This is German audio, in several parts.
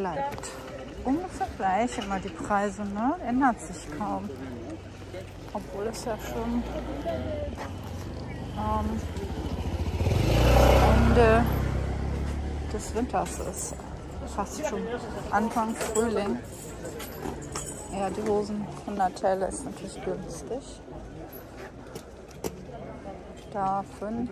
bleibt ungefähr gleich immer die Preise, ne? Ändert sich kaum. Obwohl es ja schon ähm, Ende des Winters ist. Fast schon Anfang Frühling. Ja, die Hosen von Natelle ist natürlich günstig. Da fünf.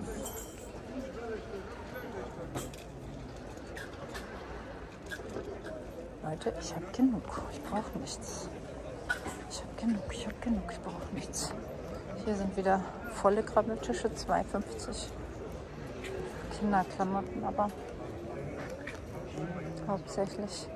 Leute, ich habe genug. Ich brauche nichts. Ich habe genug, ich habe genug, ich brauche nichts. Hier sind wieder volle Krabbeltische, 2,50. Kinderklamotten, aber hauptsächlich.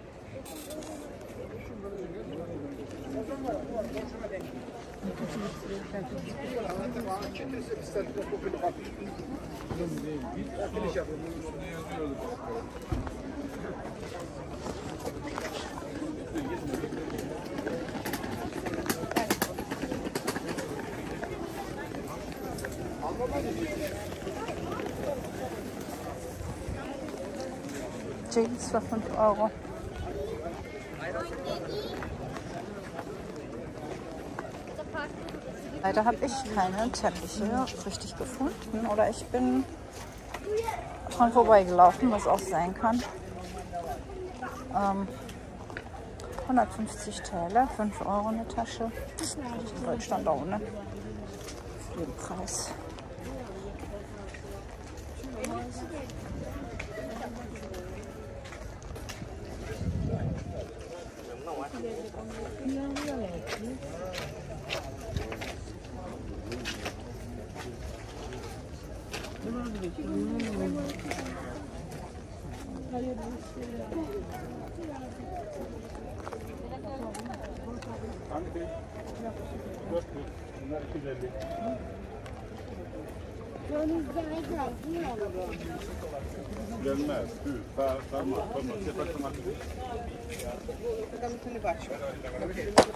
Für 5 Euro. Leider habe ich keine Teppiche richtig gefunden oder ich bin dran vorbeigelaufen, was auch sein kann. Ähm, 150 Täler, 5 Euro eine Tasche. In Deutschland auch, ne? Für den Preis.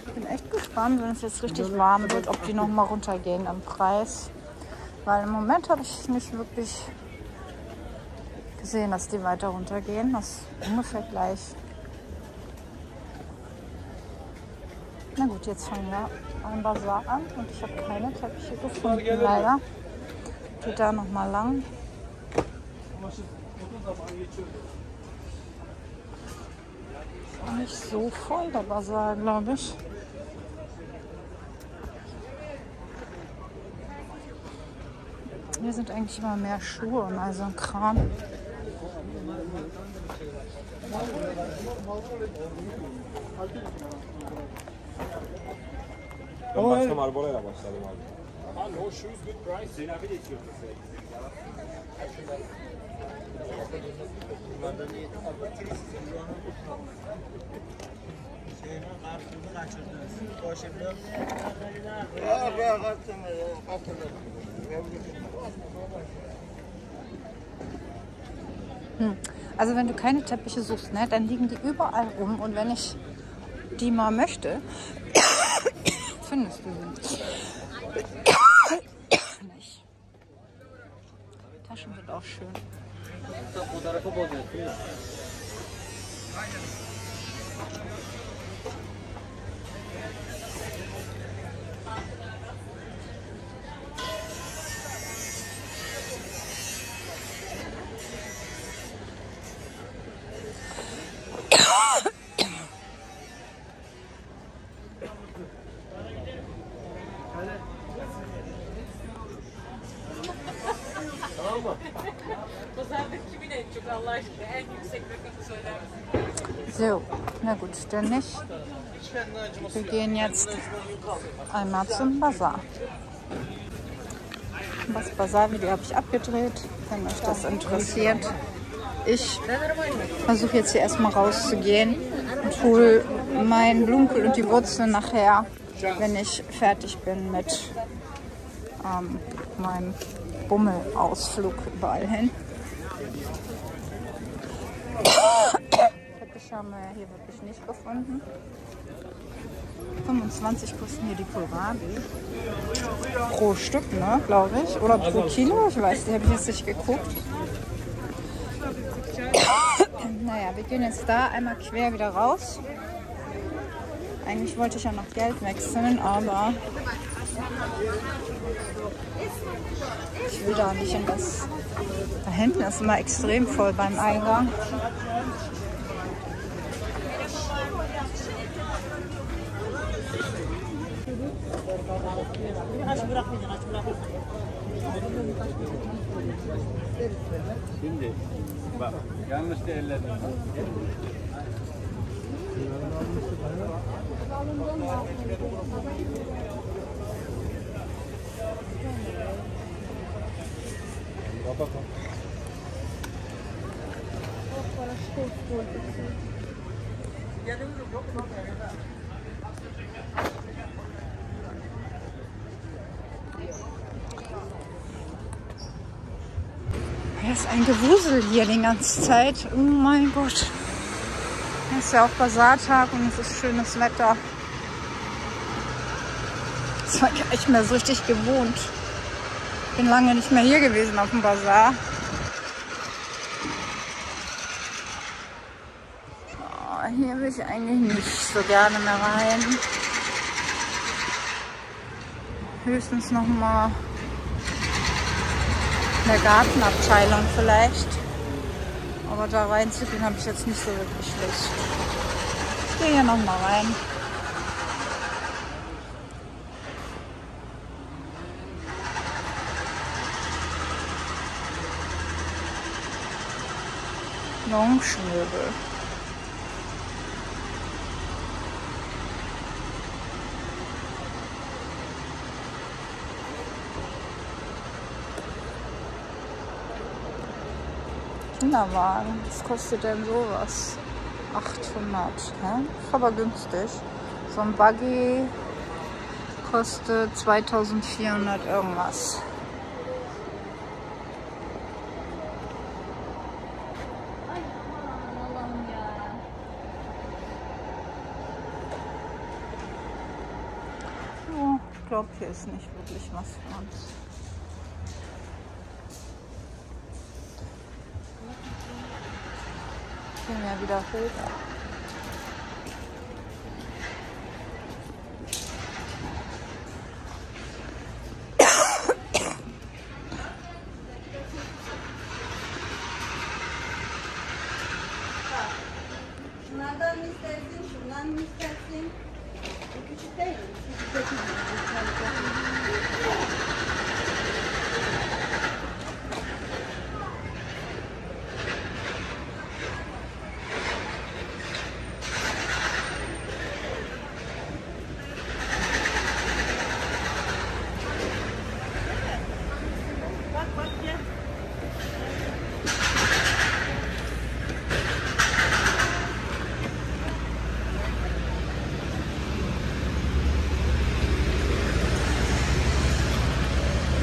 Ich bin echt gespannt, wenn es jetzt richtig warm wird, ob die noch mal runtergehen im Preis. Weil im Moment habe ich nicht wirklich gesehen, dass die weiter runtergehen. Das ist ungefähr gleich. Na gut, jetzt fangen wir ein Bazar an und ich habe keine Teppiche gefunden, leider. Geht da noch mal lang. Nicht so voll der Bazar, glaube ich. Hier sind eigentlich immer mehr Schuhe und all so ein Kram. Abi. Also wenn du keine Teppiche suchst, ne, dann liegen die überall rum und wenn ich die mal möchte, findest du sie. Taschen sind auch schön. Pazarda kimin en çok Allah aşkına en yüksek rakamı söyler misin? So, na gut, dann nicht. Wir gehen jetzt einmal zum Bazar. Das Bazar-Video habe ich abgedreht, wenn euch das interessiert. Ich versuche jetzt hier erstmal rauszugehen und hole meinen Blumenkohl und die Wurzeln nachher, wenn ich fertig bin mit ähm, meinem Bummelausflug überall hin. Teppiche Fisch haben wir hier wirklich nicht gefunden. 25 kosten hier die Kohlrabi. Pro Stück, ne, glaube ich. Oder pro Kilo, ich weiß, die habe ich jetzt nicht geguckt. naja, wir gehen jetzt da einmal quer wieder raus. Eigentlich wollte ich ja noch Geld wechseln, aber ich will da nicht in das. Da hinten ist immer extrem voll beim Eingang. Şimdi bak yanlış değerledim. Das ist ein Gewusel hier die ganze Zeit. Oh mein Gott. Ist ja auch Basartag und es ist schönes Wetter. Das war gar nicht mehr so richtig gewohnt. Bin lange nicht mehr hier gewesen auf dem Bazar. Oh, hier will ich eigentlich nicht so gerne mehr rein. Höchstens noch mal in der Gartenabteilung vielleicht. Aber da reinzugehen habe ich jetzt nicht so wirklich Lust. Ich gehe hier noch mal rein. Lounge-Möbel. Kinderwagen. Was kostet denn sowas? 800. Hä? Ist aber günstig. So ein Buggy kostet 2400 irgendwas. Ich glaube, hier ist nicht wirklich was für uns. Gehen wir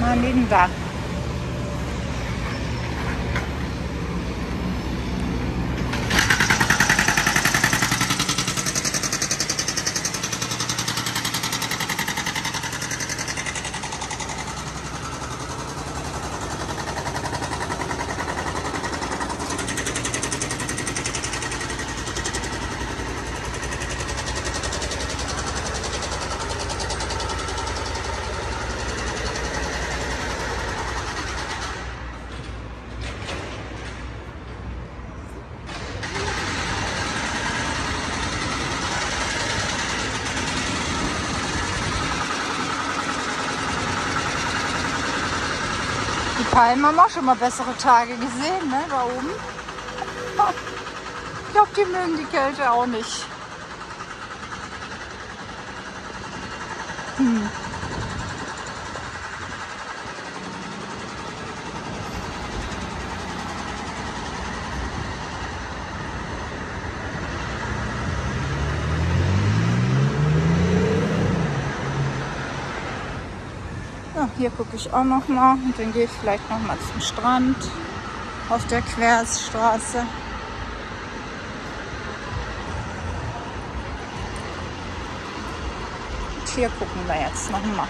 Mal liegen Palmen haben auch schon mal bessere Tage gesehen, ne, da oben. Ich glaube, die mögen die Kälte auch nicht. Hier gucke ich auch noch mal und dann gehe ich vielleicht noch mal zum Strand auf der Quersstraße. Und hier gucken wir jetzt noch mal.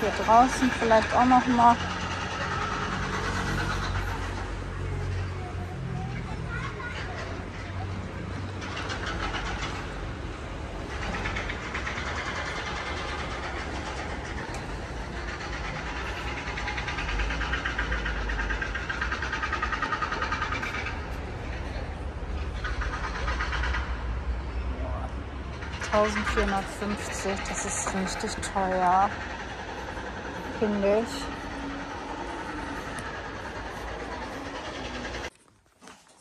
Hier draußen vielleicht auch noch mal. Vierhundertfünfzig, das ist richtig teuer, finde ich.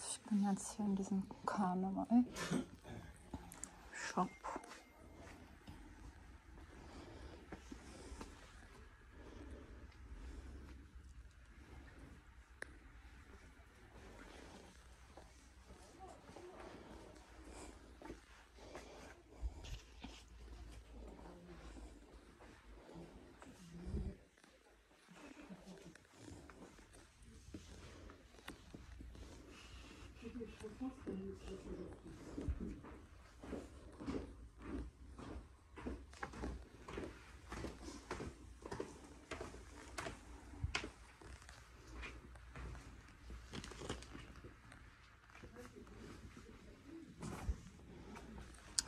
Ich bin jetzt hier in diesem Karneval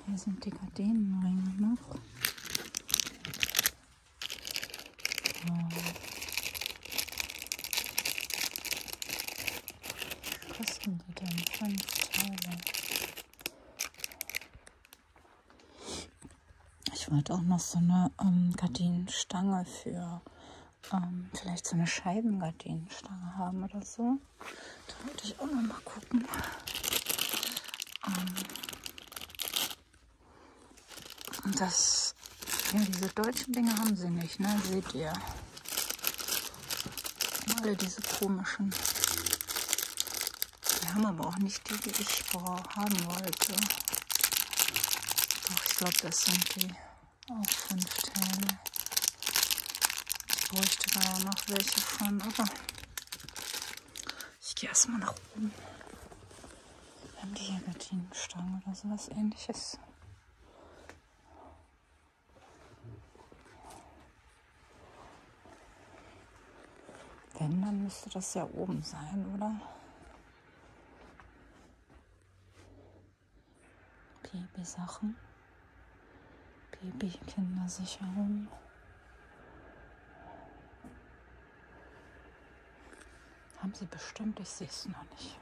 Hier sind die Gardinenringe noch. Was kosten die denn? Ich wollte auch noch so eine ähm, Gardinenstange für ähm, vielleicht so eine Scheibengardinenstange haben oder so. Da wollte ich auch noch mal gucken. Ähm, und das, ja, diese deutschen Dinge haben sie nicht, ne? Seht ihr? Alle diese komischen. Haben aber auch nicht die, die ich haben wollte. Doch, ich glaube, das sind die auch fünf Teile. Ich bräuchte da ja noch welche von, aber ich gehe erstmal nach oben. Haben die hier Gardinenstangen oder sowas ähnliches? Wenn, dann müsste das ja oben sein, oder? Babysachen. Babykindersicherung. Haben sie bestimmt, ich sehe es noch nicht.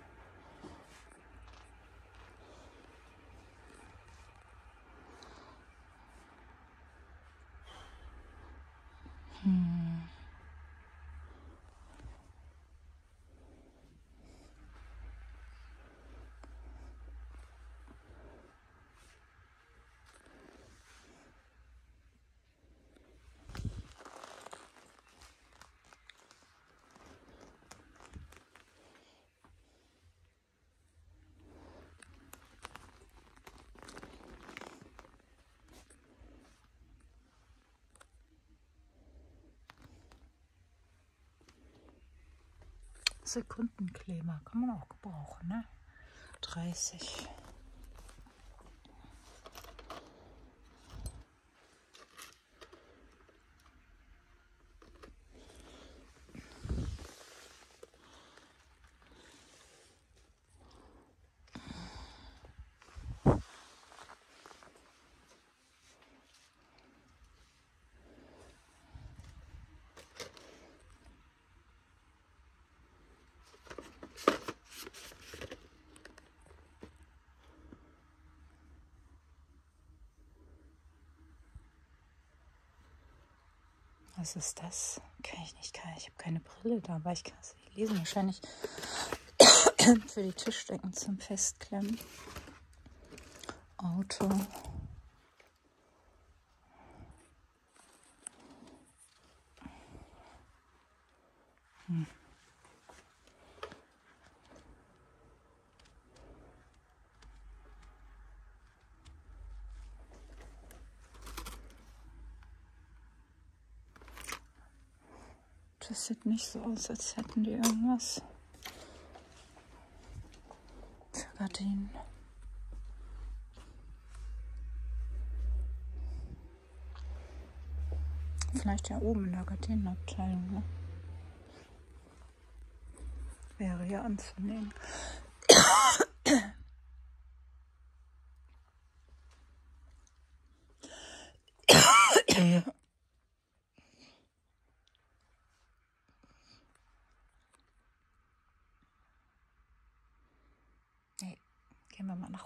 Sekundenkleber kann man auch gebrauchen, ne? 30. Was ist das? Kann ich nicht, kann ich habe keine Brille da, aber ich kann es nicht lesen. Wahrscheinlich für die Tischdecken zum Festklemmen. Auto. Hm. sieht nicht so aus, als hätten die irgendwas für Gardinen. Vielleicht ja oben in der Gardinenabteilung. Ne? Wäre ja anzunehmen.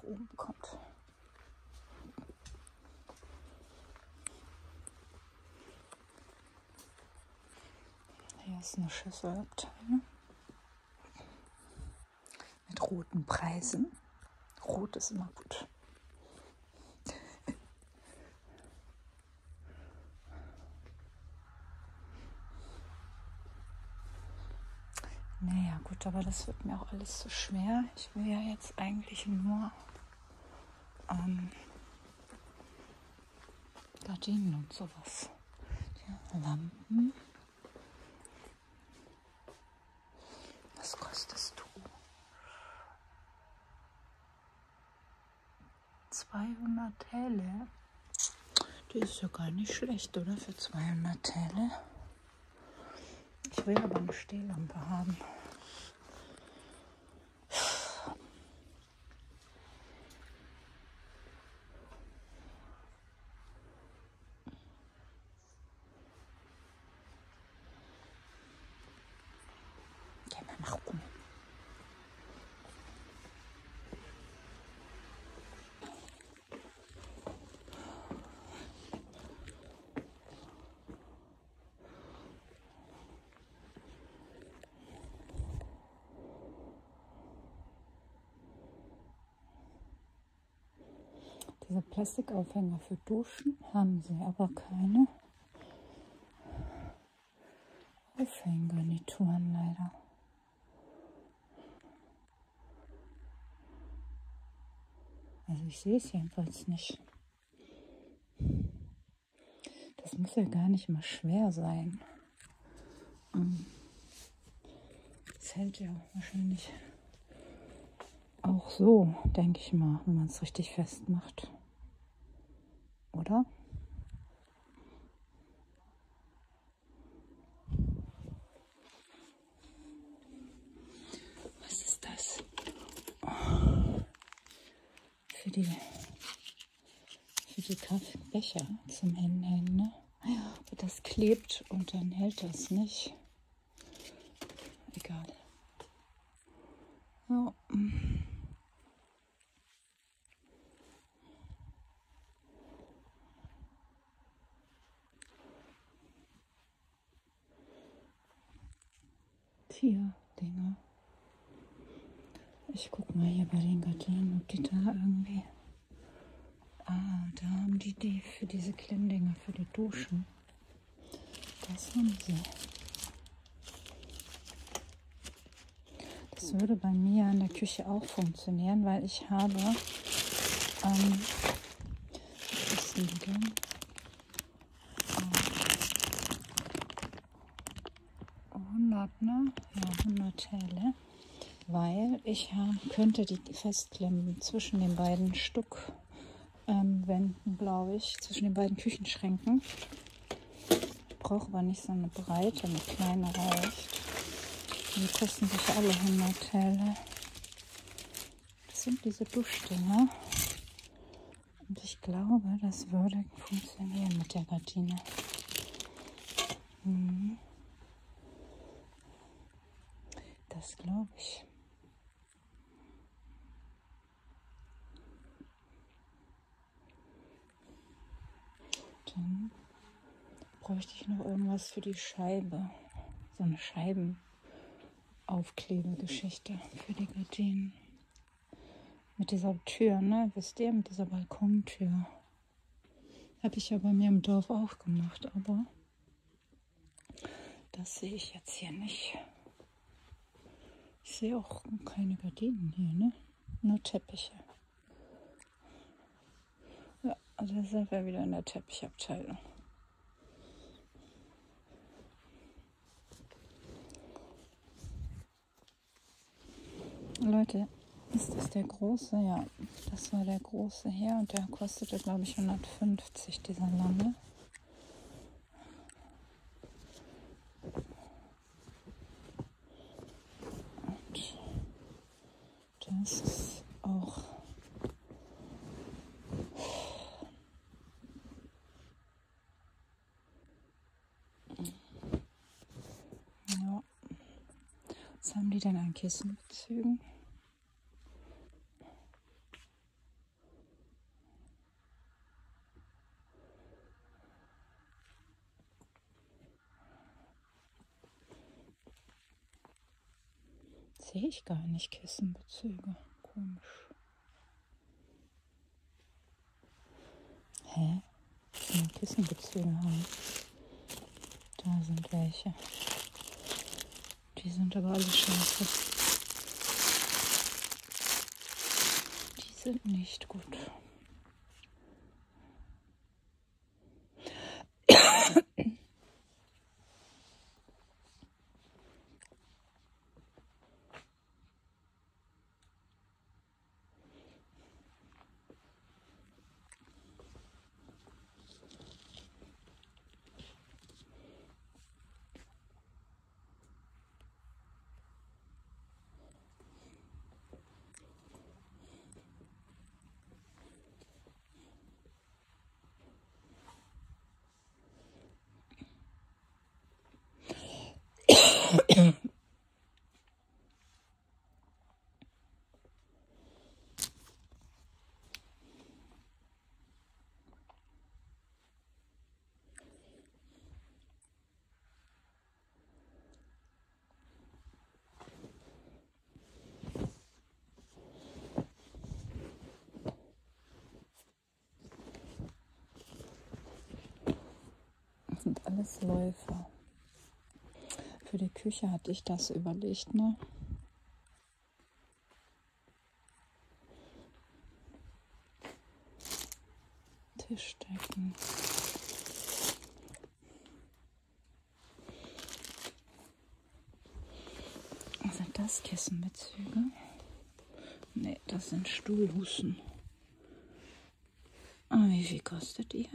Oben, kommt. Hier ist eine Schüsselabteilung mit roten Preisen. Rot ist immer gut. Naja, gut, aber das wird mir auch alles zu schwer. Ich will ja jetzt eigentlich nur ähm, Gardinen und sowas. Ja, Lampen. Was kostest du? 200 Täle. Die ist ja gar nicht schlecht, oder? Für 200 Täle. Ich will aber eine Stehlampe haben. Gehen wir nach oben. Diese Plastikaufhänger für Duschen haben sie, aber keine Aufhänggarnituren leider. Also ich sehe es jedenfalls nicht. Das muss ja gar nicht mal schwer sein. Ähm, Das hält ja wahrscheinlich auch so, denke ich mal, wenn man es richtig festmacht. Oder? Was ist das? Für die, für die Kaffeebecher zum Hinhängen, ne? Das klebt und dann hält das nicht. Egal. Ja. Tier-Dinger. Ich guck mal hier bei den Gardinen, ob die da irgendwie. Ah, da haben die die für diese Klemmdinger für die Duschen. Das haben sie. Das würde bei mir in der Küche auch funktionieren, weil ich habe. Ähm, was ist denn die denn? Oh, 100, ne? Ja, 100 Täle. Weil ich ha- könnte die festklemmen zwischen den beiden Stuckwänden, ähm, glaube ich, zwischen den beiden Küchenschränken. Brauche aber nicht so eine Breite, eine kleine reicht. Die kosten sich alle 100 Täle. Das sind diese Duschdinger. Und ich glaube, das würde funktionieren mit der Gardine. Mhm. Das glaube ich. Dann bräuchte ich noch irgendwas für die Scheibe. So eine Scheibenaufklebegeschichte für die Gardinen. Mit dieser Tür, ne? Wisst ihr, mit dieser Balkontür. Habe ich ja bei mir im Dorf auch gemacht, aber das sehe ich jetzt hier nicht. Sehe auch keine Gardinen hier, ne? Nur Teppiche. Ja, also sind wir wieder in der Teppichabteilung. Leute, ist das der große? Ja, das war der große hier und der kostete, glaube ich, 150, dieser lange. Das ist auch. Ja. Was haben die denn an Kissenbezügen? Sehe ich gar nicht Kissenbezüge. Komisch. Hä? Kissenbezüge haben. Da sind welche. Die sind aber alle scheiße. Die sind nicht gut. Das sind alles Läufer. Für die Küche hatte ich das überlegt, ne? Tischdecken. Sind das Kissenbezüge? Ne, das sind Stuhlhussen. Ah, wie viel kostet ihr?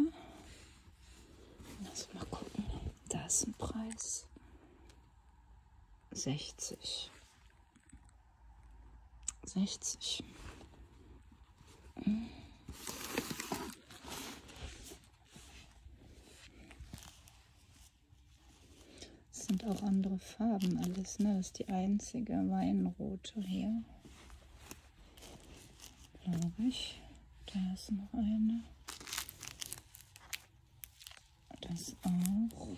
Lass mal gucken. Da ist ein Preis. 60. 60. Es sind auch andere Farben alles, ne? Das ist die einzige Weinrote hier. Glaube ich. Da ist noch eine. Das auch.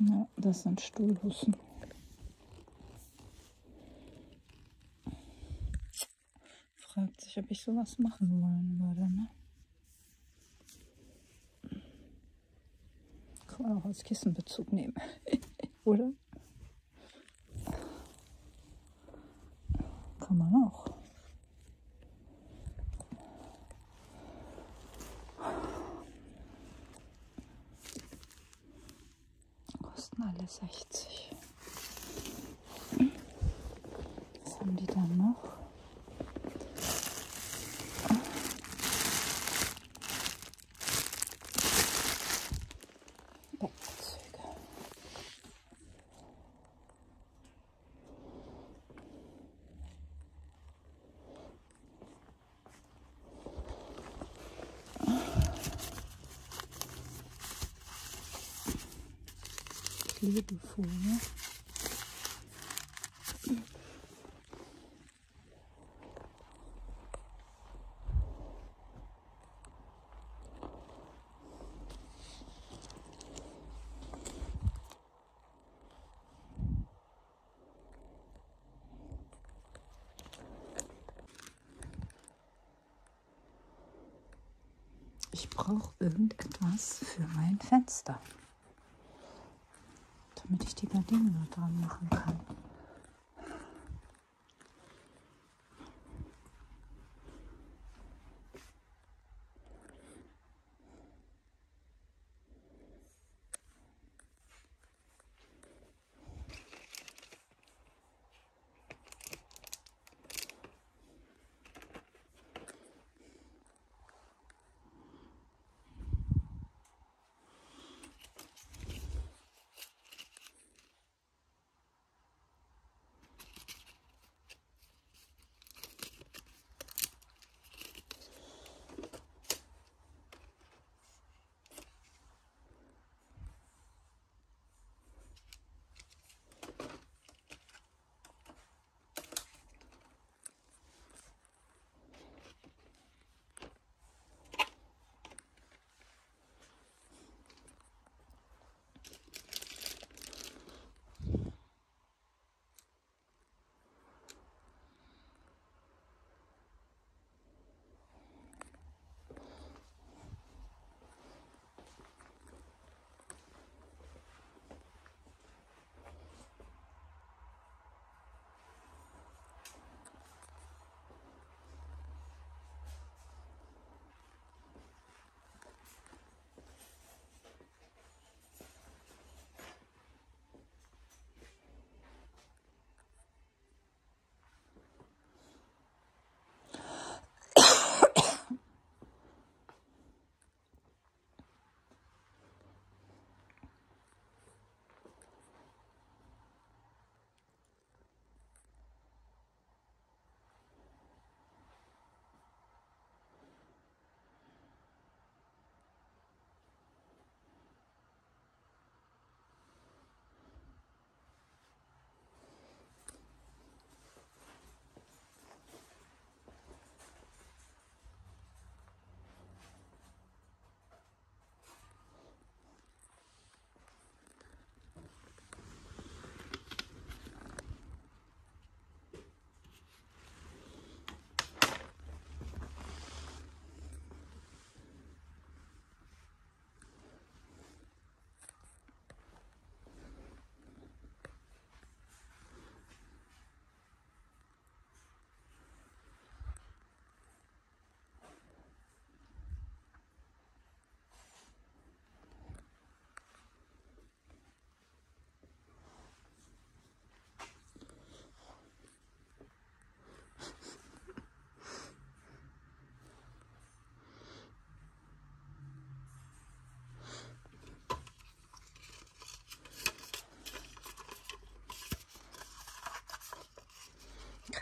Ja, das sind Stuhlhussen. Fragt sich, ob ich sowas machen wollen würde, ne? Auch als Kissenbezug nehmen, oder? Kann man auch. Kosten alle 60. Was haben die dann noch? Bettbezüge. Klebefolie. Ich brauche irgendetwas für mein Fenster damit ich die Gardinen dran machen kann.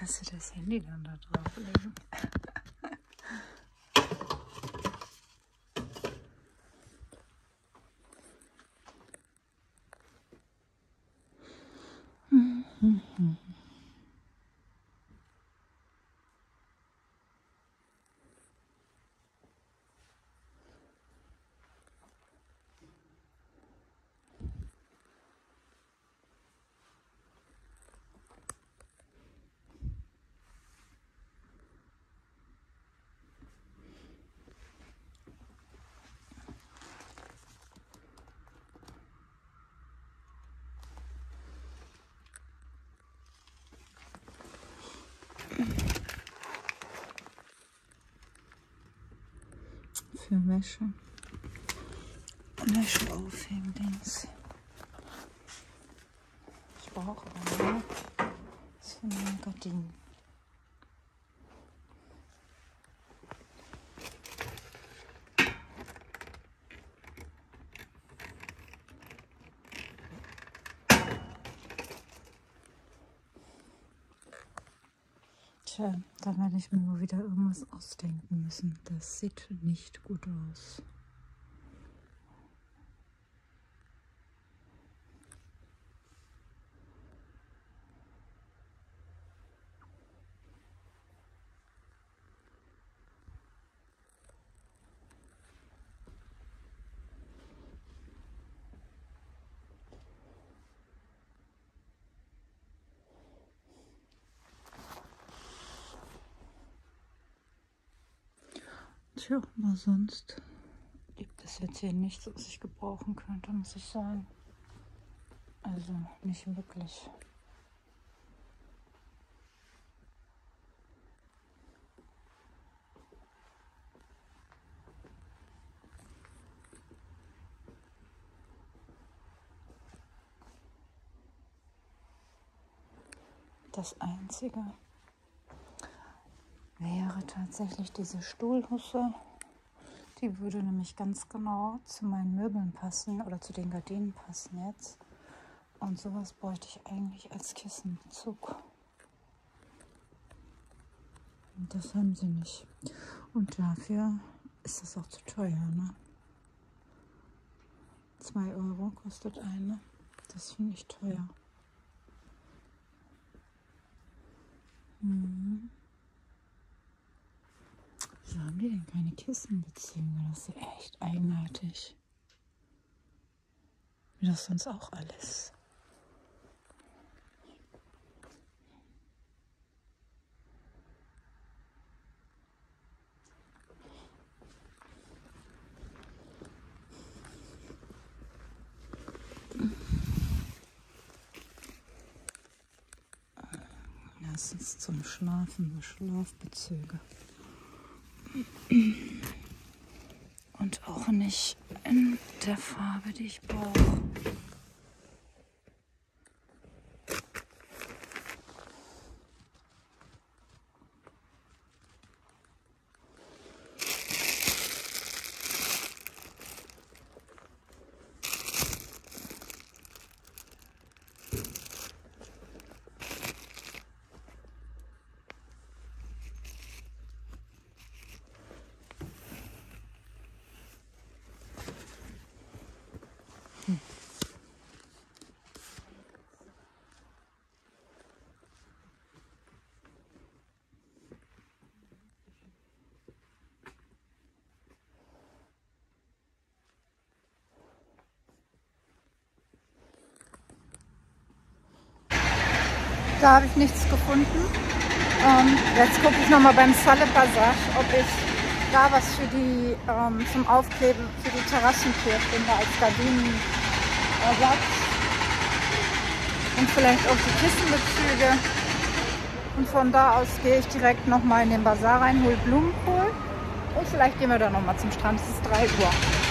Kannst du das Handy dann da. Wäsche. Wäsche aufhängen, Dings. Ich brauche eine. Das ist für meine Gardinen. Tja, da werde ich mir wohl wieder irgendwas ausdenken müssen. Das sieht nicht gut aus. Tja, aber sonst gibt es jetzt hier nichts, was ich gebrauchen könnte, muss ich sagen. Also nicht wirklich. Das Einzige wäre tatsächlich diese Stuhlhusse. Die würde nämlich ganz genau zu meinen Möbeln passen oder zu den Gardinen passen jetzt. Und sowas bräuchte ich eigentlich als Kissenbezug. Und das haben sie nicht. Und dafür ist das auch zu teuer, ne? 2 Euro kostet eine. Das finde ich teuer. Mhm. Wieso haben die denn keine Kissenbezüge? Das ist echt eigenartig. Wie das sonst auch alles. Meistens zum Schlafen, Schlafbezüge. Und auch nicht in der Farbe, die ich brauche. Da habe ich nichts gefunden. Ähm, jetzt gucke ich nochmal beim Salle Passage, ob ich da was für die ähm, zum Aufkleben für die Terrassentür finde als Gardinenersatz. Und vielleicht auch die Kissenbezüge. Und von da aus gehe ich direkt nochmal in den Bazar rein, hole Blumenkohl. Und vielleicht gehen wir dann nochmal zum Strand. Es ist 3 Uhr.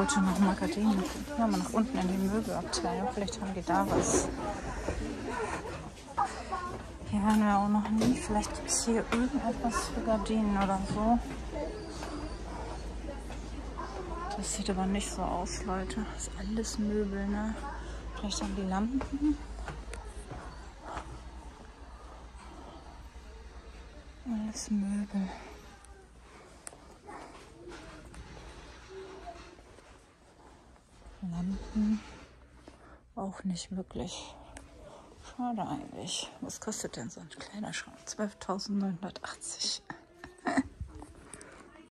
Wollte noch mal Gardinen gucken. Ja, mal nach unten in die Möbelabteilung. Vielleicht haben die da was. Hier waren wir auch noch nie. Vielleicht gibt es hier irgendetwas für Gardinen oder so. Das sieht aber nicht so aus, Leute. Das ist alles Möbel, ne? Vielleicht haben die Lampen. Alles Möbel. Lampen auch nicht wirklich. Schade eigentlich. Was kostet denn so ein kleiner Schrank? 12.980.